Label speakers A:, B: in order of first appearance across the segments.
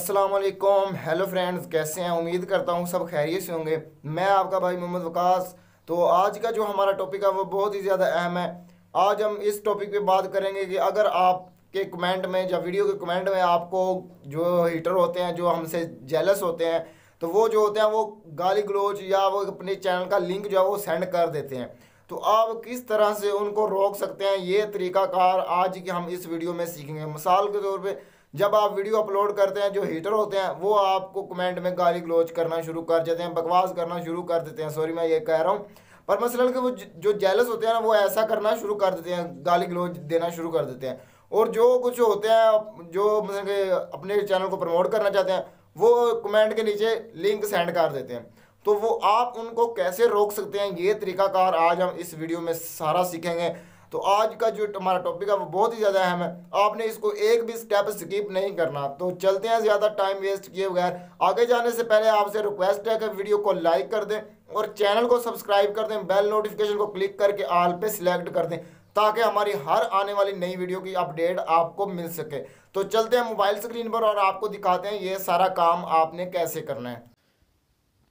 A: वालेकुम। Hello friends, कैसे हैं? उम्मीद करता हूँ सब खैरियत से होंगे। मैं आपका भाई मोहम्मद वकास। तो आज का जो हमारा टॉपिक है, वो बहुत ही ज़्यादा अहम है। आज हम इस टॉपिक पे बात करेंगे कि अगर आपके कमेंट में या वीडियो के कमेंट में आपको जो हीटर होते हैं, जो हमसे जेलस होते हैं तो वो जो होते हैं, वो गाली गलोच या वो अपने चैनल का लिंक जो है, वो सेंड कर देते हैं। तो आप किस तरह से उनको रोक सकते हैं? ये तरीकाकार आज की हम इस वीडियो में सीखेंगे। मिसाल के तौर पे जब आप वीडियो अपलोड करते हैं, जो हीटर होते हैं, वो आपको कमेंट में गाली गलोच करना शुरू कर देते हैं, बकवास करना शुरू कर देते हैं। सॉरी मैं ये कह रहा हूँ। पर मसलन के वो जो जेलस होते हैं ना, वो ऐसा करना शुरू कर देते हैं, गाली गलोच देना शुरू कर देते हैं। और जो कुछ होते हैं, जो मतलब के अपने चैनल को प्रमोट करना चाहते हैं, वो कमेंट के नीचे लिंक सेंड कर देते हैं। तो वो आप उनको कैसे रोक सकते हैं, ये तरीकाकार आज हम इस वीडियो में सारा सीखेंगे। तो आज का जो हमारा टॉपिक है, वो बहुत ही ज़्यादा अहम है। आपने इसको एक भी स्टेप स्किप नहीं करना। तो चलते हैं, ज़्यादा टाइम वेस्ट किए बगैर। आगे जाने से पहले आपसे रिक्वेस्ट है कि वीडियो को लाइक कर दें और चैनल को सब्सक्राइब कर दें। बेल नोटिफिकेशन को क्लिक करके आल पे सिलेक्ट कर दें, ताकि हमारी हर आने वाली नई वीडियो की अपडेट आपको मिल सके। तो चलते हैं मोबाइल स्क्रीन पर और आपको दिखाते हैं ये सारा काम आपने कैसे करना है।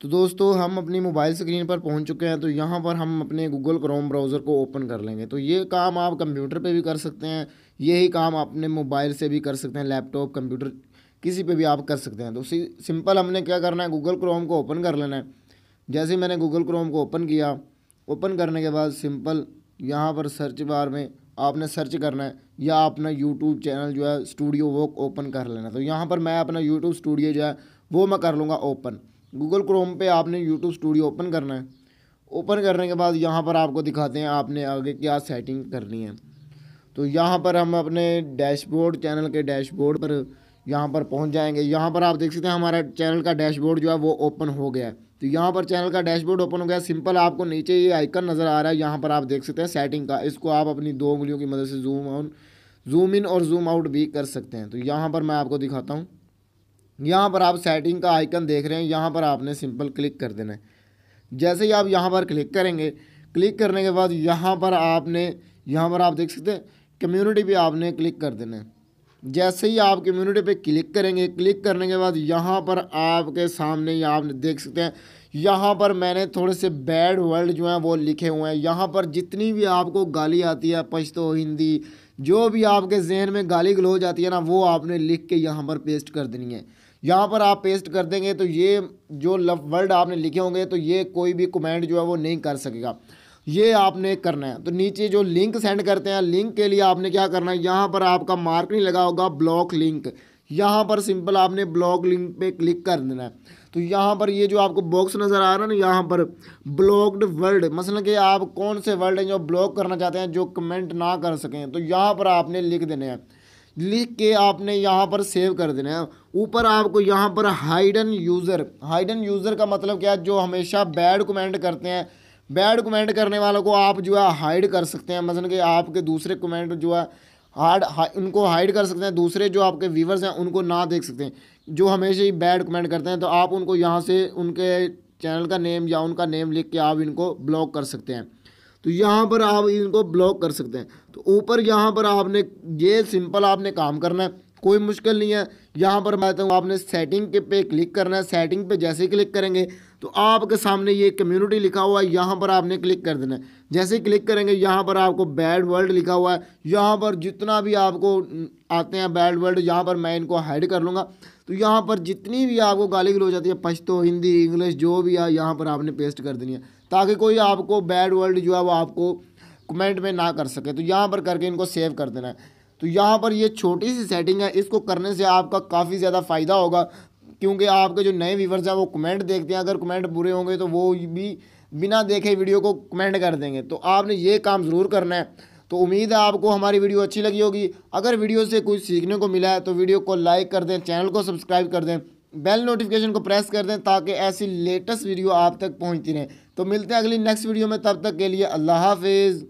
B: तो दोस्तों, हम अपनी मोबाइल स्क्रीन पर पहुँच चुके हैं तो यहाँ पर हम अपने गूगल क्रोम ब्राउज़र को ओपन कर लेंगे। तो ये काम आप कंप्यूटर पे भी कर सकते हैं, यही काम अपने मोबाइल से भी कर सकते हैं लैपटॉप कंप्यूटर किसी पे भी आप कर सकते हैं। तो सिंपल हमने क्या करना है गूगल क्रोम को ओपन कर लेना है। जैसे मैंने गूगल क्रोम को ओपन किया ओपन करने के बाद सिंपल यहाँ पर सर्च बार में आपने सर्च करना है, या अपना यूट्यूब चैनल जो है स्टूडियो वो ओपन कर लेना तो यहाँ पर मैं अपना यूट्यूब स्टूडियो जो है, वो मैं कर लूँगा ओपन गूगल क्रोम पे आपने यूट्यूब स्टूडियो ओपन करना है। ओपन करने के बाद यहाँ पर आपको दिखाते हैं आपने आगे क्या सेटिंग करनी है। तो यहाँ पर हम अपने डैशबोर्ड चैनल के डैशबोर्ड पर यहाँ पर पहुँच जाएँगे। यहाँ पर आप देख सकते हैं हमारा चैनल का डैशबोर्ड जो है वो ओपन हो गया है। तो यहाँ पर चैनल का डैशबोर्ड ओपन हो गया सिंपल आपको नीचे ये आइकन नज़र आ रहा है। यहाँ पर आप देख सकते हैं सेटिंग का। इसको आप अपनी दो उंगलियों की मदद से जूम आउट जूम इन और जूम आउट भी कर सकते हैं। तो यहाँ पर मैं आपको दिखाता हूँ। यहाँ पर आप सेटिंग का आइकन देख रहे हैं, यहाँ पर आपने सिंपल क्लिक कर देना है। जैसे ही आप यहाँ पर क्लिक करेंगे क्लिक करने के बाद यहाँ पर आपने, यहाँ पर आप देख सकते हैं कम्युनिटी भी आपने क्लिक कर देना है। जैसे ही आप कम्युनिटी पे क्लिक करेंगे क्लिक करने के बाद यहाँ पर आपके सामने ही आप देख सकते हैं। यहाँ पर मैंने थोड़े से बैड वर्ड जो हैं वो लिखे हुए हैं। यहाँ पर जितनी भी आपको गाली आती है, पश्तो, हिंदी, जो भी आपके जहन में गाली गलोच आती है ना, वो आपने लिख के यहाँ पर पेस्ट कर देनी है। यहाँ पर आप पेस्ट कर देंगे तो ये जो लफ वर्ड आपने लिखे होंगे तो ये कोई भी कमेंट जो है वो नहीं कर सकेगा। ये आपने करना है। तो नीचे जो लिंक सेंड करते हैं लिंक के लिए आपने क्या करना है? यहाँ पर आपका मार्क नहीं लगा होगा ब्लॉक लिंक यहाँ पर सिंपल आपने ब्लॉक लिंक पे क्लिक कर देना है। तो यहाँ पर ये जो आपको बॉक्स नज़र आ रहा है ना, यहाँ पर ब्लॉक्ड वर्ड मसलन कि आप कौन से वर्ड हैं जो ब्लॉक करना चाहते हैं, जो कमेंट ना कर सकें। तो यहाँ पर आपने लिख देने हैं। लिख के आपने यहाँ पर सेव कर देना है। ऊपर आपको यहाँ पर हाइडन यूज़र हाइडन यूज़र का मतलब क्या है? जो हमेशा बैड कमेंट करते हैं। बैड कमेंट करने वालों को आप जो है हाइड कर सकते हैं मतलब कि आपके दूसरे कमेंट जो है हार्ड उनको हाइड कर सकते हैं, दूसरे जो आपके व्यूवर्स हैं, उनको ना देख सकते हैं। जो हमेशा ही बैड कमेंट करते हैं तो आप उनको यहाँ से उनके चैनल का नेम या उनका नेम लिख के आप इनको ब्लॉक कर सकते हैं। तो यहाँ पर आप इनको ब्लॉक कर सकते हैं। तो ऊपर यहाँ पर आपने, ये सिंपल आपने काम करना है। कोई मुश्किल नहीं है। यहाँ पर मैं हूँ, आपने सेटिंग के पे क्लिक करना है। सेटिंग पे जैसे ही क्लिक करेंगे तो आपके सामने ये कम्युनिटी लिखा हुआ है। यहाँ पर आपने क्लिक कर देना है। जैसे ही क्लिक करेंगे, यहाँ पर आपको बैड वर्ल्ड लिखा हुआ है। यहाँ पर जितना भी आपको आते हैं बैड वर्ड यहाँ पर मैं इनको हाइड कर लूँगा। तो यहाँ पर जितनी भी आपको गाली गलो जाती है, पश्तो, हिंदी इंग्लिश जो भी है, यहाँ पर आपने पेस्ट कर देनी है। ताकि कोई आपको बैड वर्ल्ड जो है, वो आपको कमेंट में ना कर सके। तो यहाँ पर करके इनको सेव कर देना है। तो यहाँ पर ये छोटी सी सेटिंग है, इसको करने से आपका काफ़ी ज़्यादा फ़ायदा होगा। क्योंकि आपके जो नए व्यूवर्स हैं, वो कमेंट देखते हैं। अगर कमेंट बुरे होंगे तो वो भी बिना देखे वीडियो को कमेंट कर देंगे। तो आपने ये काम ज़रूर करना है। तो उम्मीद है आपको हमारी वीडियो अच्छी लगी होगी। अगर वीडियो से कुछ सीखने को मिला है तो वीडियो को लाइक कर दें चैनल को सब्सक्राइब कर दें। बेल नोटिफिकेशन को प्रेस कर दें, ताकि ऐसी लेटेस्ट वीडियो आप तक पहुँचती रहे। तो मिलते हैं अगली नेक्स्ट वीडियो में। तब तक के लिए अल्लाह हाफिज़।